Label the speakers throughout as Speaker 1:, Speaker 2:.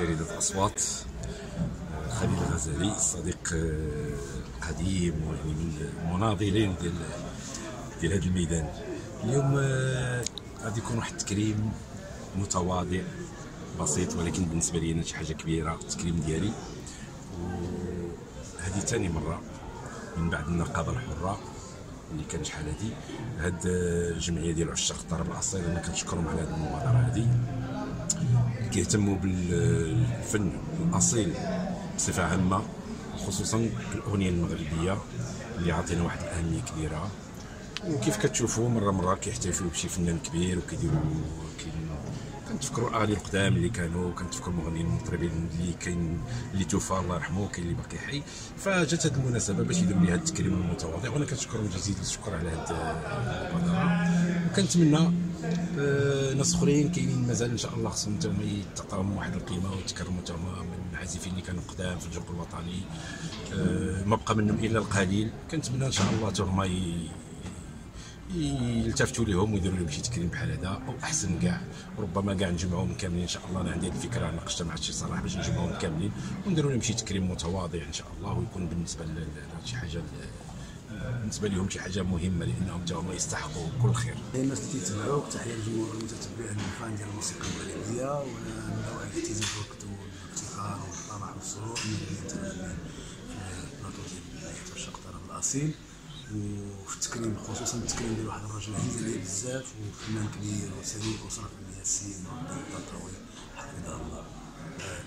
Speaker 1: جريدة أصوات خليل الغزالي صديق قديم ويعني من المناضلين ديال ديال هذا الميدان. اليوم غادي يكون واحد التكريم متواضع بسيط ولكن بالنسبة لي أنا شي حاجة كبيرة التكريم ديالي. وهذه ثاني مرة من بعد النقابه الحره اللي كان شحال هادي هاد الجمعيه ديال عشاق الطرب الاصيل أنا كنشكرهم على هذه المبادرة هذه كيهتموا بالفن الأصيل بصفة عامة خصوصا الأغنية المغربية اللي عاطينا واحد الأهمية كبيرة. وكيف كتشوفوا مرة مرة كيحتفلوا بشي فنان كبير وكيديروا كنتفكروا الاغاني القدام اللي كانوا كنتفكروا المغنيين المطربين اللي كاين اللي توفى الله يرحمه كاين اللي باقي حي. فجات هذه المناسبة باش يديروا لي هذا التكريم المتواضع وأنا كنشكرهم جزيل الشكر على هذه المبادره وكنتمنى آه ناس أخرين كاينين مازال إن شاء الله خصهم حتى هما يتعطاهم واحد القيمة ويتكرموا حتى من العازفين اللي كانوا قدام في الجوق الوطني. آه ما بقى منهم إلا القليل. كنتمنى إن شاء الله حتى يلتفتوا لهم ويديروا لهم شي تكريم بحال هذا أو أحسن كاع. ربما كاع نجمعوهم كاملين إن شاء الله. أنا عندي هذه الفكرة ناقشتها مع شي صلاح باش نجمعهم كاملين ونديروا لهم شي تكريم متواضع إن شاء الله ويكون بالنسبة لشي حاجة بالنسبة لهم شي حاجة مهمة لأنهم حتى يستحقوا كل خير.
Speaker 2: الناس اللي تيتبعوك تحيه للجمهور المتتبع للفان ديال الموسيقى المغربيه ومن نوع الاعتزاز والوقت والافتخار والفرح والسرور من انت في البلاطو ديال عشاق الطرب الأصيل. وفي التكريم خصوصا التكريم ديال واحد الرجل عزيز عليا بزاف وفنان كبير وسليم اسره فنيه السيد الطنطاوي حفظه الله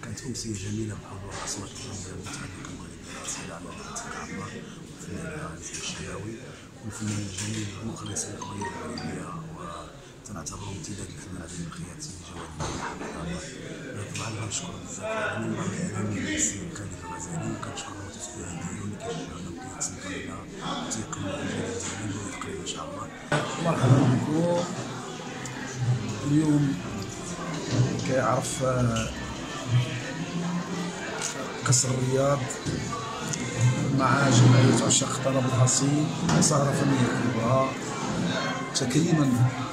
Speaker 2: كانت أمسية جميلة بحضور أصوات المتحركه المغربيه الاصيله على الله والفنان عزيز الشهاوي والفنان الجميل المخلص للاغنيه المغربيه وتنعتبره امتداد للفنان عبد الخياتي جواد طبعا كنشكر بزاف يعني الاعلامي السيد خالد الغزالي وكنشكر المتتبعين ديالو اللي كيشجعونا وكيتسنقوا لنا تيقوموا بالجهد ديالهم تقريبا ان شاء الله مرحبا بكم اليوم كيعرف قصر الرياض. مع جمعية عشاق الطرب الأصيل سهرة فنية كبرى تكريما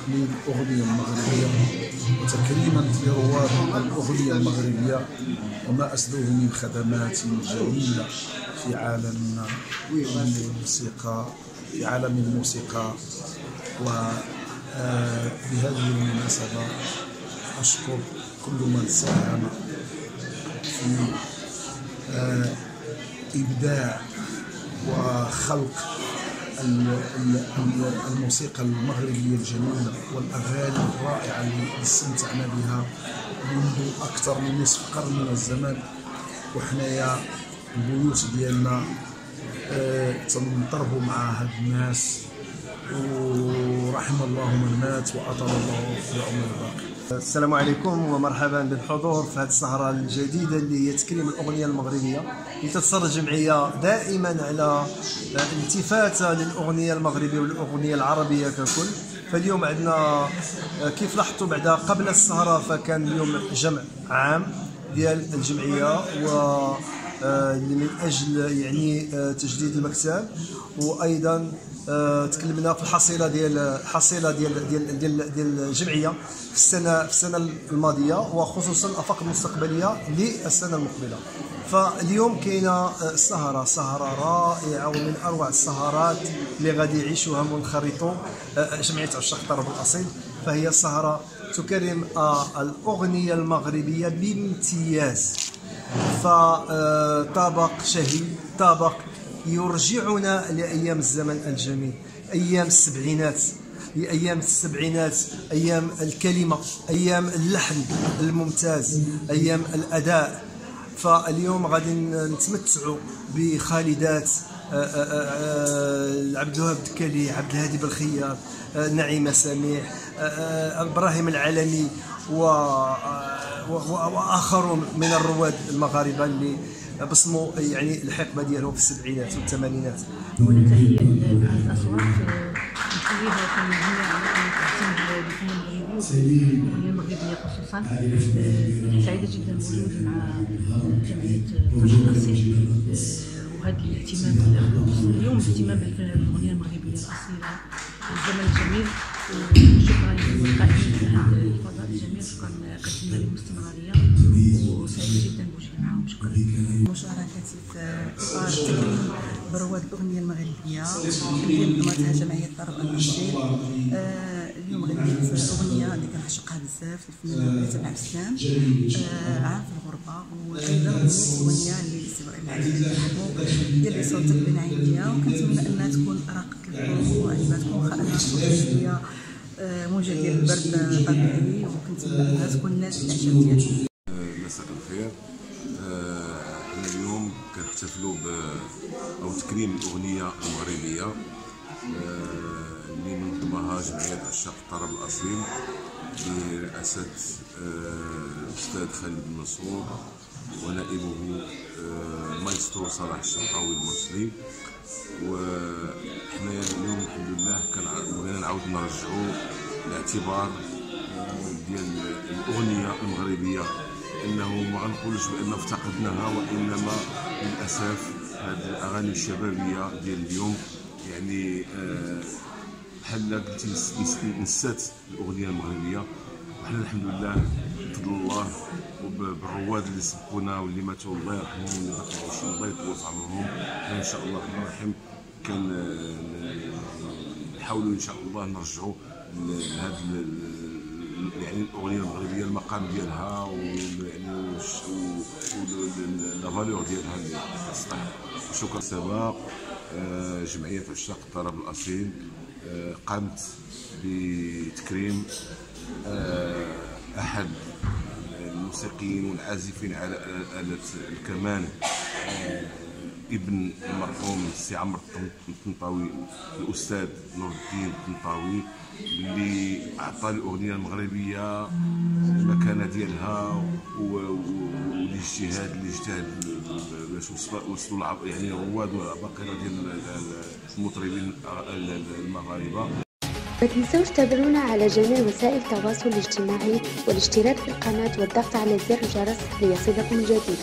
Speaker 2: للأغنية المغربية وتكريما لرواد الأغنية المغربية وما أسلوه من خدمات جميلة في عالم الموسيقى في عالم الموسيقى. وبهذه المناسبة أشكر كل من ساهم في إبداع وخلق الموسيقى المغربية الجميلة والأغاني الرائعة اللي استمتعنا بها منذ أكثر من نصف قرن من الزمن. وحنايا البيوت ديالنا آه تنضربوا مع هاد الناس. ورحم الله من مات وأطال الله في عمر الباقي.
Speaker 3: السلام عليكم ومرحبا بالحضور في هذه السهرة الجديدة اللي هي تكريم الأغنية المغربية. اللي تتصر الجمعية دائما على الالتفاتة للأغنية المغربية والأغنية العربية ككل. فاليوم عندنا كيف لاحظتوا بعد قبل السهرة فكان اليوم جمع عام ديال الجمعية و من أجل يعني تجديد المكتب وأيضا تكلمنا في الحصيلة ديال الحصيله ديال ديال ديال ديال الجمعية في السنة في السنة الماضية وخصوصا الافاق المستقبلية للسنة المقبلة. فاليوم كاينة سهرة سهرة رائعة ومن أروع السهرات اللي غادي يعيشوها منخرطو جمعية عشاق الطرب الأصيل. فهي سهرة تكرم الأغنية المغربية بامتياز. فطبق شهي طبق يرجعنا لايام الزمن الجميل أيام السبعينات أيام السبعينات أيام الكلمة أيام اللحن الممتاز أيام الاداء فاليوم غادي نتمتعوا بخالدات عبد الوهاب الدكالي عبد الهادي بالخيار نعيمه سميح إبراهيم العالمي و واخرون من الرواد المغاربة اللي بصموا يعني الحقبة ديالهم في السبعينات والثمانينات.
Speaker 4: سعيدة جدا بوجودي مع جمعيه فرنسي وهذا الاهتمام اليوم الاهتمام بالاغنيه المغربيه الاصيله الزمن الجميل شكرا للقائمين على هذا الفضاء شكرا كنتمنى لهم الاستمراريه وسعيده جدا بوجودي معاهم شكرا.
Speaker 5: مشاركتي في التكريم برواد الأغنية المغربية. اللي نظمتها جمعية الطرب الأصيل آه، اليوم غنيت أغنية اللي كنعشقها بزاف الفنان عتاب عبد السلام في الغربة. وأيضا أغنية اللي سي إبراهيم كنحبو هي اللي صوتت بين عينيا وكنتمنى أنها تكون راقت القلوب وأنها تكون شوية. آه، موجة ديال البرد تكون ناس الاعجاب ديالها
Speaker 6: مساء الخير. آه، إحنا اليوم كنحتفلوا ب أو تكريم الاغنيه المغربيه آه، اللي منظمها جمعية عشاق الطرب الأصيل برئاسة آه، الاستاذ خالد منصور ونائبه آه، المايسترو صلاح الشرقاوي المرسلي وحنا اليوم الحمد لله بغينا نعاود نرجعوا الاعتبار ديال الأغنية المغربية. إنه ما غنقولش بأن افتقدناها وإنما للأسف هذه الأغاني الشبابية ديال اليوم. يعني آه، بحال قلتي نس- نس- نسات الأغنية المغربية. وحنا الحمد لله بفضل الله وبالرواد اللي سبقونا واللي ماتوا الله يرحمهم الله يطول في عمرهم. إن شاء الله الرحمن الرحيم كان آه، نحاولوا إن شاء الله نرجعوا لهذا يعني الأغنية المغربية المقام ديالها ويعني لا فالور ديالها اللي سباق. آه، جمعية عشاق الطرب الأصيل. آه، قامت بتكريم آه، أحد الموسيقيين والعازفين على آلة الكمان. ابن المرحوم السي الطن- الطنطاوي الأستاذ نور الدين الطنطاوي اللي أعطى الأغنية المغربية المكانه ديالها والاجتهاد اللي اجتهد باش وصل- وصلوا يعني رواد وباقره ديال ال- ال- المطربين ال- المغاربة.
Speaker 7: ما تنسوش تابعونا على جميع وسائل التواصل الاجتماعي والاشتراك في القناة والضغط على زر الجرس ليصلكم الجديد.